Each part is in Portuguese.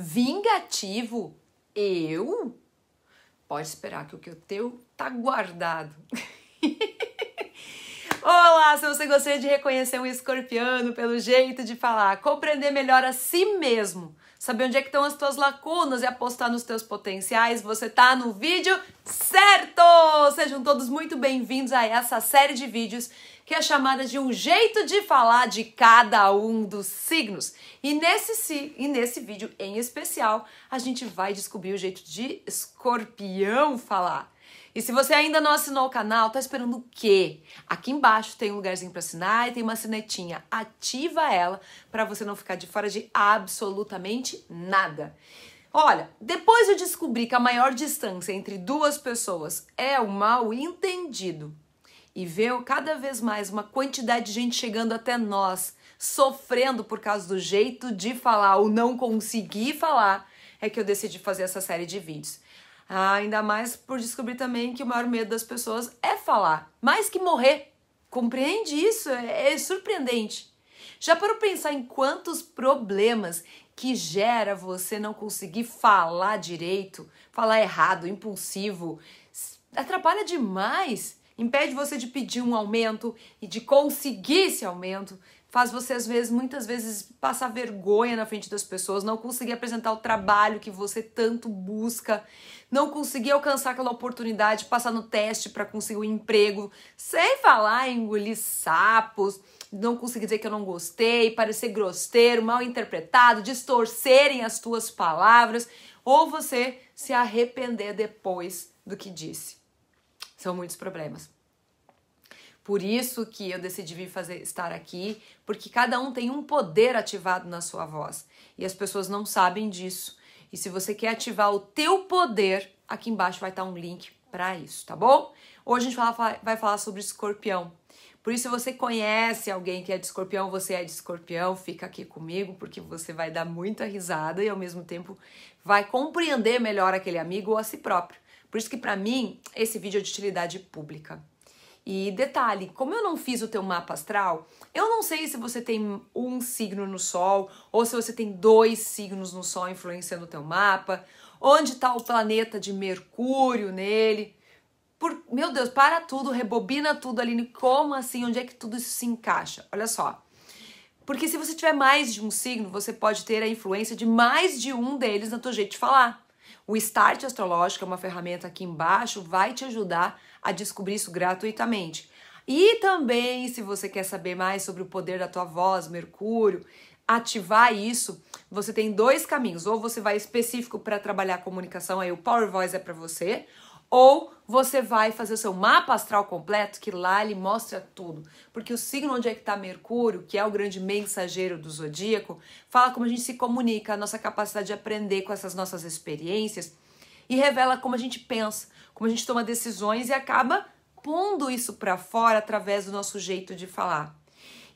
Vingativo? Eu? Pode esperar que o que eu teu tá guardado. Olá, se você gostaria de reconhecer um escorpiano pelo jeito de falar, compreender melhor a si mesmo, saber onde é que estão as tuas lacunas e apostar nos teus potenciais, você tá no vídeo certo! Sejam todos muito bem-vindos a essa série de vídeos que é chamada de um jeito de falar de cada um dos signos. E nesse, e nesse vídeo em especial, a gente vai descobrir o jeito de escorpião falar. E se você ainda não assinou o canal, tá esperando o quê? Aqui embaixo tem um lugarzinho para assinar e tem uma sinetinha. Ativa ela para você não ficar de fora de absolutamente nada. Olha, depois eu descobri que a maior distância entre duas pessoas é o mal entendido e ver cada vez mais uma quantidade de gente chegando até nós, sofrendo por causa do jeito de falar ou não conseguir falar, é que eu decidi fazer essa série de vídeos. Ah, ainda mais por descobrir também que o maior medo das pessoas é falar, mais que morrer. Compreende isso? É, é surpreendente. Já para pensar em quantos problemas que gera você não conseguir falar direito, falar errado, impulsivo, atrapalha demais impede você de pedir um aumento e de conseguir esse aumento, faz você às vezes, muitas vezes passar vergonha na frente das pessoas, não conseguir apresentar o trabalho que você tanto busca, não conseguir alcançar aquela oportunidade, passar no teste para conseguir um emprego, sem falar em engolir sapos, não conseguir dizer que eu não gostei, parecer grosseiro, mal interpretado, distorcerem as tuas palavras, ou você se arrepender depois do que disse. São muitos problemas. Por isso que eu decidi vir fazer estar aqui, porque cada um tem um poder ativado na sua voz e as pessoas não sabem disso. E se você quer ativar o teu poder, aqui embaixo vai estar um link para isso, tá bom? Hoje a gente vai falar sobre escorpião. Por isso, se você conhece alguém que é de escorpião, você é de escorpião, fica aqui comigo, porque você vai dar muita risada e ao mesmo tempo vai compreender melhor aquele amigo ou a si próprio. Por isso que para mim esse vídeo é de utilidade pública. E detalhe, como eu não fiz o teu mapa astral, eu não sei se você tem um signo no sol ou se você tem dois signos no sol influenciando o teu mapa, onde está o planeta de Mercúrio nele. Por, meu Deus, para tudo, rebobina tudo, ali como assim, onde é que tudo isso se encaixa? Olha só. Porque se você tiver mais de um signo, você pode ter a influência de mais de um deles no teu jeito de falar. O Start Astrológico é uma ferramenta aqui embaixo, vai te ajudar a descobrir isso gratuitamente. E também, se você quer saber mais sobre o poder da tua voz, Mercúrio, ativar isso, você tem dois caminhos. Ou você vai específico para trabalhar a comunicação, aí o Power Voice é para você, ou você vai fazer o seu mapa astral completo, que lá ele mostra tudo. Porque o signo onde é que está Mercúrio, que é o grande mensageiro do zodíaco, fala como a gente se comunica, a nossa capacidade de aprender com essas nossas experiências e revela como a gente pensa, como a gente toma decisões e acaba pondo isso para fora através do nosso jeito de falar.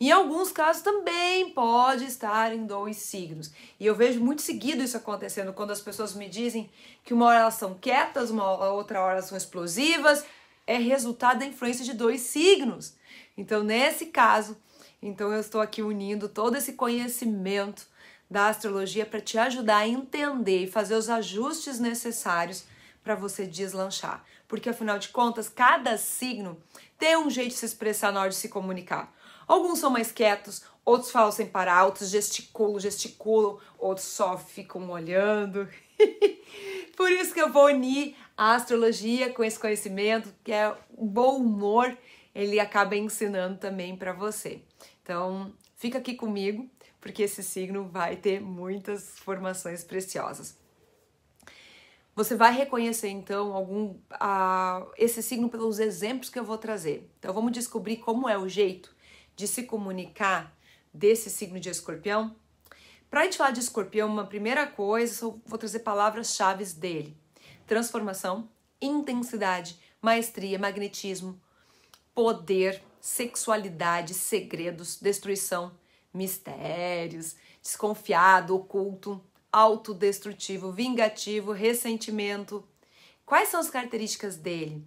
Em alguns casos também pode estar em dois signos. E eu vejo muito seguido isso acontecendo quando as pessoas me dizem que uma hora elas são quietas, uma outra hora elas são explosivas. É resultado da influência de dois signos. Então, nesse caso, então eu estou aqui unindo todo esse conhecimento da astrologia para te ajudar a entender e fazer os ajustes necessários para você deslanchar. Porque afinal de contas, cada signo tem um jeito de se expressar na hora de se comunicar. Alguns são mais quietos, outros falam sem parar, outros gesticulam, gesticulam, outros só ficam olhando. Por isso que eu vou unir a astrologia com esse conhecimento, que é o bom humor, ele acaba ensinando também para você. Então, fica aqui comigo, porque esse signo vai ter muitas formações preciosas. Você vai reconhecer então algum uh, esse signo pelos exemplos que eu vou trazer. Então vamos descobrir como é o jeito de se comunicar desse signo de escorpião? Para a gente falar de escorpião, uma primeira coisa, eu vou trazer palavras-chave dele: transformação, intensidade, maestria, magnetismo, poder, sexualidade, segredos, destruição, mistérios, desconfiado, oculto, autodestrutivo, vingativo, ressentimento. Quais são as características dele?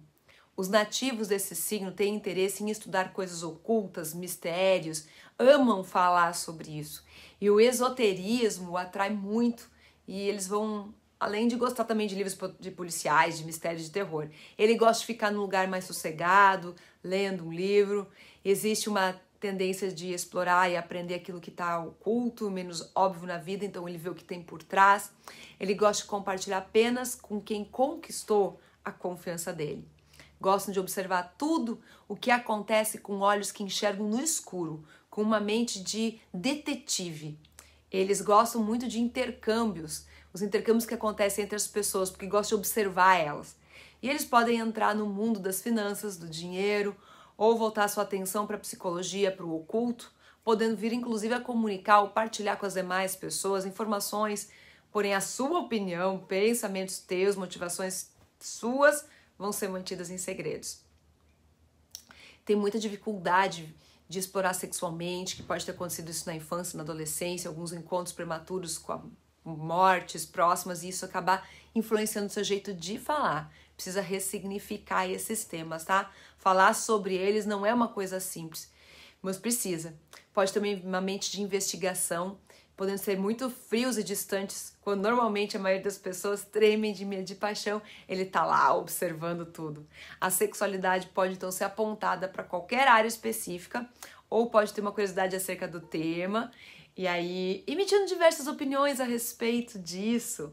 Os nativos desse signo têm interesse em estudar coisas ocultas, mistérios, amam falar sobre isso. E o esoterismo atrai muito e eles vão além de gostar também de livros de policiais, de mistérios de terror. Ele gosta de ficar num lugar mais sossegado, lendo um livro. Existe uma tendência de explorar e aprender aquilo que está oculto, menos óbvio na vida, então ele vê o que tem por trás. Ele gosta de compartilhar apenas com quem conquistou a confiança dele. Gostam de observar tudo o que acontece com olhos que enxergam no escuro, com uma mente de detetive. Eles gostam muito de intercâmbios, os intercâmbios que acontecem entre as pessoas, porque gostam de observar elas. E eles podem entrar no mundo das finanças, do dinheiro, ou voltar sua atenção para a psicologia, para o oculto, podendo vir inclusive a comunicar ou partilhar com as demais pessoas informações, porém a sua opinião, pensamentos teus, motivações suas vão ser mantidas em segredos. Tem muita dificuldade de explorar sexualmente, que pode ter acontecido isso na infância, na adolescência, alguns encontros prematuros com a mortes próximas e isso acabar influenciando o seu jeito de falar. Precisa ressignificar esses temas, tá? Falar sobre eles não é uma coisa simples, mas precisa. Pode também uma mente de investigação, podendo ser muito frios e distantes, quando normalmente a maioria das pessoas tremem de medo de paixão, ele tá lá observando tudo. A sexualidade pode então ser apontada para qualquer área específica, ou pode ter uma curiosidade acerca do tema e aí, emitindo diversas opiniões a respeito disso.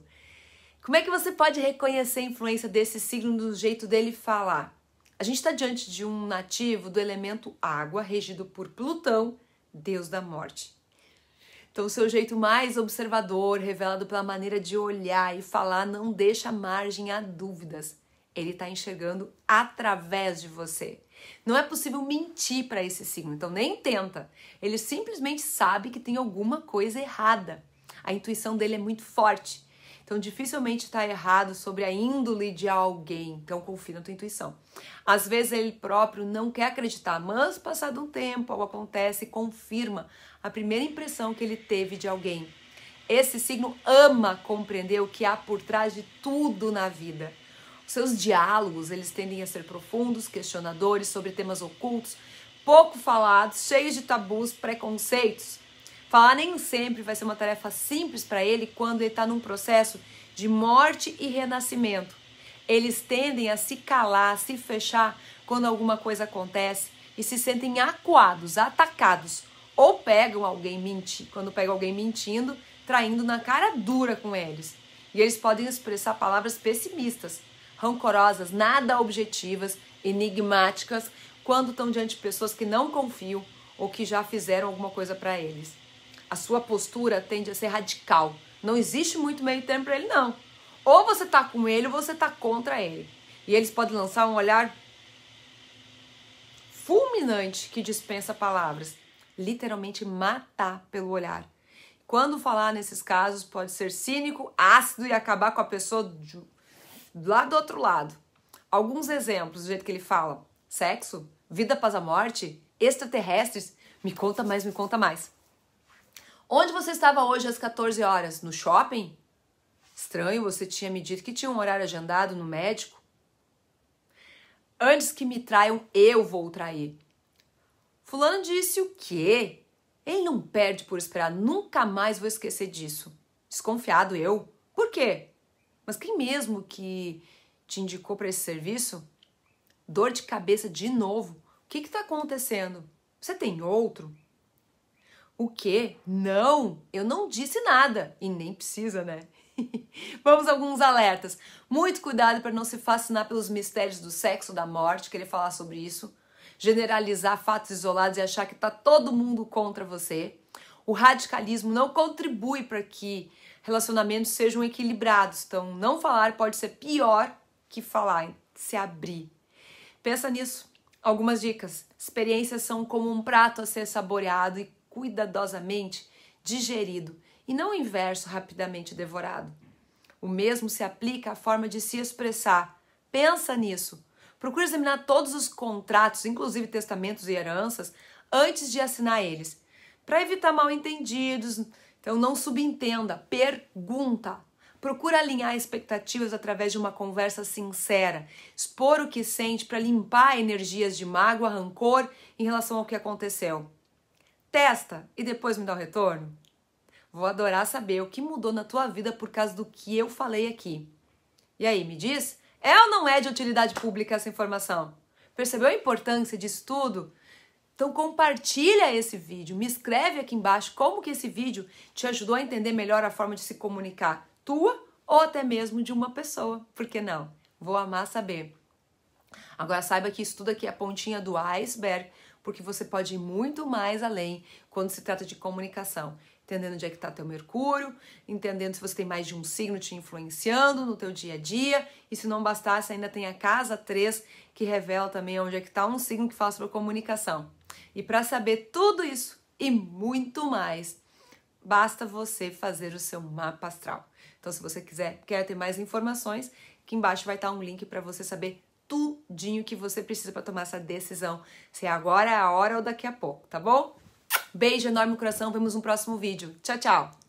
Como é que você pode reconhecer a influência desse signo do jeito dele falar? A gente está diante de um nativo do elemento água, regido por Plutão, deus da morte. Então, o seu jeito mais observador, revelado pela maneira de olhar e falar, não deixa margem a dúvidas. Ele está enxergando através de você. Não é possível mentir para esse signo, então nem tenta. Ele simplesmente sabe que tem alguma coisa errada. A intuição dele é muito forte. Então, dificilmente está errado sobre a índole de alguém. Então, confia na tua intuição. Às vezes, ele próprio não quer acreditar, mas, passado um tempo, algo acontece e confirma a primeira impressão que ele teve de alguém. Esse signo ama compreender o que há por trás de tudo na vida. Seus diálogos, eles tendem a ser profundos, questionadores sobre temas ocultos, pouco falados, cheios de tabus, preconceitos. Falar nem sempre vai ser uma tarefa simples para ele quando ele está num processo de morte e renascimento. Eles tendem a se calar, a se fechar quando alguma coisa acontece e se sentem acuados, atacados, ou pegam alguém mentindo, quando pegam alguém mentindo, traindo na cara dura com eles. E eles podem expressar palavras pessimistas, rancorosas, nada objetivas, enigmáticas, quando estão diante de pessoas que não confiam ou que já fizeram alguma coisa para eles. A sua postura tende a ser radical. Não existe muito meio termo para ele, não. Ou você tá com ele ou você tá contra ele. E eles podem lançar um olhar fulminante que dispensa palavras. Literalmente matar pelo olhar. Quando falar nesses casos, pode ser cínico, ácido e acabar com a pessoa lá do outro lado. Alguns exemplos do jeito que ele fala: sexo, vida após a morte, extraterrestres. Me conta mais, me conta mais. Onde você estava hoje às 14 horas? No shopping? Estranho, você tinha me dito que tinha um horário agendado no médico. Antes que me traiam, eu vou trair. Fulano disse o quê? Ele não perde por esperar, nunca mais vou esquecer disso. Desconfiado eu. Por quê? Mas quem mesmo que te indicou para esse serviço? Dor de cabeça de novo. O que está acontecendo? Você tem outro? O quê? Não, eu não disse nada. E nem precisa, né? Vamos a alguns alertas. Muito cuidado para não se fascinar pelos mistérios do sexo, da morte, querer falar sobre isso. Generalizar fatos isolados e achar que está todo mundo contra você. O radicalismo não contribui para que relacionamentos sejam equilibrados. Então, não falar pode ser pior que falar, se abrir. Pensa nisso. Algumas dicas. Experiências são como um prato a ser saboreado e cuidadosamente digerido, e não o inverso rapidamente devorado. O mesmo se aplica à forma de se expressar. Pensa nisso. Procure examinar todos os contratos, inclusive testamentos e heranças, antes de assinar eles, para evitar mal entendidos, então não subentenda, pergunta. Procura alinhar expectativas através de uma conversa sincera, expor o que sente para limpar energias de mágoa, rancor em relação ao que aconteceu. Testa e depois me dá o retorno. Vou adorar saber o que mudou na tua vida por causa do que eu falei aqui. E aí, me diz? É ou não é de utilidade pública essa informação? Percebeu a importância disso tudo? Então compartilha esse vídeo, me escreve aqui embaixo como que esse vídeo te ajudou a entender melhor a forma de se comunicar, tua ou até mesmo de uma pessoa. Por que não? Vou amar saber. Agora saiba que isso tudo aqui é a pontinha do iceberg, porque você pode ir muito mais além quando se trata de comunicação entendendo onde é que está teu Mercúrio, entendendo se você tem mais de um signo te influenciando no teu dia a dia, e se não bastasse, ainda tem a casa 3, que revela também onde é que está um signo que fala sobre comunicação. E para saber tudo isso e muito mais, basta você fazer o seu mapa astral. Então, se você quiser, quer ter mais informações, aqui embaixo vai estar um link para você saber tudinho que você precisa para tomar essa decisão, se é agora, é a hora ou daqui a pouco, tá bom? Beijo enorme no coração, vemos no próximo vídeo. Tchau, tchau!